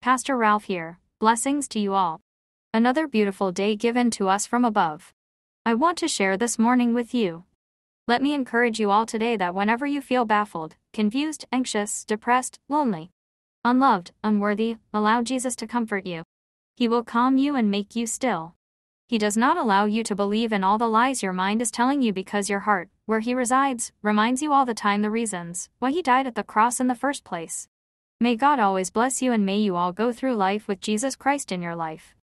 Pastor Ralf here. Blessings to you all. Another beautiful day given to us from above. I want to share this morning with you. Let me encourage you all today that whenever you feel baffled, confused, anxious, depressed, lonely, unloved, unworthy, allow Jesus to comfort you. He will calm you and make you still. He does not allow you to believe in all the lies your mind is telling you because your heart, where He resides, reminds you all the time the reasons why He died at the cross in the first place. May God always bless you and may you all go through life with Jesus Christ in your life.